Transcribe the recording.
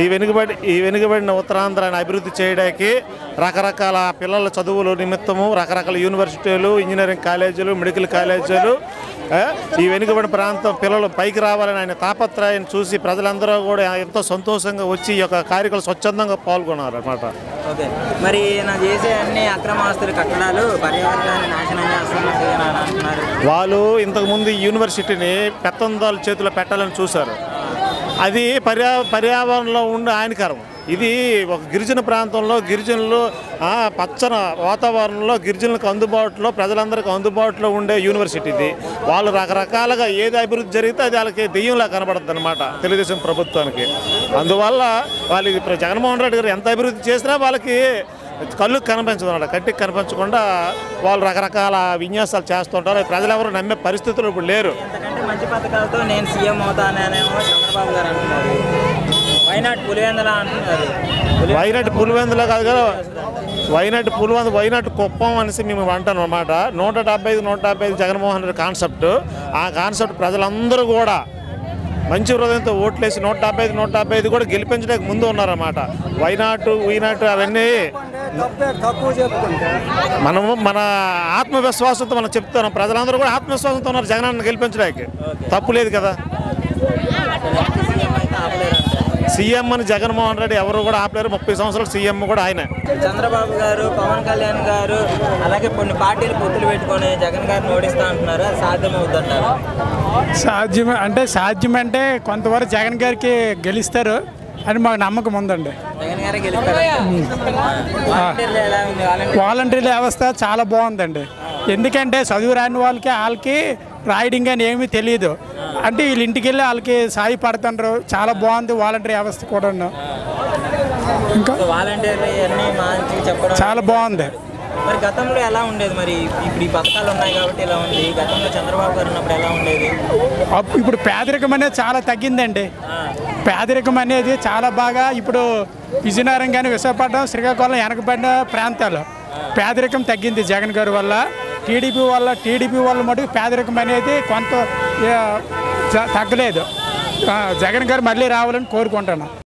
ఈ వెనుకబడి ఈ వెనుకబడిన ఉత్తరాంధ్రాన్ని అభివృద్ధి చేయడానికి రకరకాల పిల్లల చదువుల నిమిత్తము రకరకాల యూనివర్సిటీలు ఇంజనీరింగ్ కాలేజీలు మెడికల్ కాలేజీలు ఈ వెనుకబడిన ప్రాంతం పిల్లలు పైకి రావాలని ఆయన తాపత్రయాన్ని చూసి ప్రజలందరూ కూడా ఎంతో సంతోషంగా వచ్చి ఈ యొక్క కార్యక్రమం స్వచ్ఛందంగా పాల్గొన్నారు అనమాట ఓకే. మరి ఈయన చేసే అన్ని అక్రమ ఆస్తుల కట్టడాలు పర్యావరణాన్ని నాశనం వాళ్ళు ఇంతకుముందు యూనివర్సిటీని పెత్తందాల చేతిలో పెట్టాలని చూశారు. అది పర్యా పర్యావరణంలో ఉండే హానికరం. ఇది ఒక గిరిజన ప్రాంతంలో గిరిజనులు పచ్చన పచ్చని వాతావరణంలో గిరిజనులకు అందుబాటులో ప్రజలందరికీ అందుబాటులో ఉండే యూనివర్సిటీ ఇది. వాళ్ళు రకరకాలుగా ఏది అభివృద్ధి జరిగితే అది వాళ్ళకి దెయ్యంలా కనబడుతుంది అనమాట తెలుగుదేశం ప్రభుత్వానికి. అందువల్ల వాళ్ళకి ఇప్పుడు జగన్మోహన్ రెడ్డి గారు ఎంత అభివృద్ధి చేసినా వాళ్ళకి కళ్ళు కనిపించదు అన్నమాట కంటికి కనిపించకుండా వాళ్ళు రకరకాల విన్యాసాలు చేస్తుంటారు. అది ప్రజలెవరు నమ్మే పరిస్థితులు ఇప్పుడు లేరు. మంచి పథకాలతో నేను సీఎం అవుతానేమో చంద్రబాబు గారు అంటున్నారు. వైనాట్ పులివెందల అంటున్నారు? వైనాటి పులివెందులో కాదు కదా? వైనాటి పులివెందు వైనాటి కుప్పం అనేసి మేము అంటాం అనమాట నూట డెబ్బై ఐదు నూట డెబ్బై ఐదు జగన్మోహన్ రెడ్డి కాన్సెప్ట్. ఆ కాన్సెప్ట్ ప్రజలందరూ కూడా మంచి హృదయంతో ఓట్లేసి నూట డెబ్బై ఐదు నూట డెబ్బై ఐదు కూడా గెలిపించడానికి ముందు ఉన్నారన్నమాట. వైనాటు వైనాటు అవన్నీ మనము మన ఆత్మవిశ్వాసంతో మనం చెప్తున్నాం. ప్రజలందరూ కూడా ఆత్మవిశ్వాసంతో ఉన్నారు. జగనాన్ని గెలిపించడానికి. తప్పు లేదు కదా? సీఎం అని జగన్మోహన్ రెడ్డి ఎవరు కూడా ఆపలేరు. ముప్పై సంవత్సరాలు సీఎం కూడా ఆయనే. చంద్రబాబు గారు పవన్ కళ్యాణ్ గారు అలాగే కొన్ని పార్టీలు పొత్తులు పెట్టుకొని జగన్ గారిని ఓడిస్తా అంటున్నారు. అది సాధ్యం అవుతుంటారు సాధ్యం అంటే సాధ్యం అంటే కొంతవరకు జగన్ గారికి గెలుస్తారు. అని మాకు నమ్మకం ఉందండి. వాలంటీర్లు వ్యవస్థ చాలా బాగుందండి. ఎందుకంటే చదువు రాని వాళ్ళకి వాళ్ళకి రాయడింగ్ అని ఏమీ తెలియదు అంటే వీళ్ళు ఇంటికి వెళ్ళి వాళ్ళకి సాయి పడుతుండ్రు. చాలా బాగుంది వాలంటరీ వ్యవస్థ కూడా ఇంకా? చాలా బాగుంది. మరి గతంలో ఎలా ఉండేది మరి? ఇప్పుడు ఈ పథకాలు ఉన్నాయి కాబట్టి ఇలా ఉంది? గతంలో చంద్రబాబు గారు ఉన్నప్పుడు ఎలా ఉండేది? ఇప్పుడు పేదరికం అనేది చాలా తగ్గిందండి. పేదరికం అనేది చాలా బాగా ఇప్పుడు విజయనగరం కానీ విశాఖపట్నం శ్రీకాకుళం వెనకబడిన ప్రాంతాలు. పేదరికం తగ్గింది జగన్ గారి వల్ల. టీడీపీ వల్ల టీడీపీ వల్ల మటుకు పేదరికం అనేది కొంత తగ్గలేదు. జగన్ గారు మళ్ళీ రావాలని కోరుకుంటున్నాను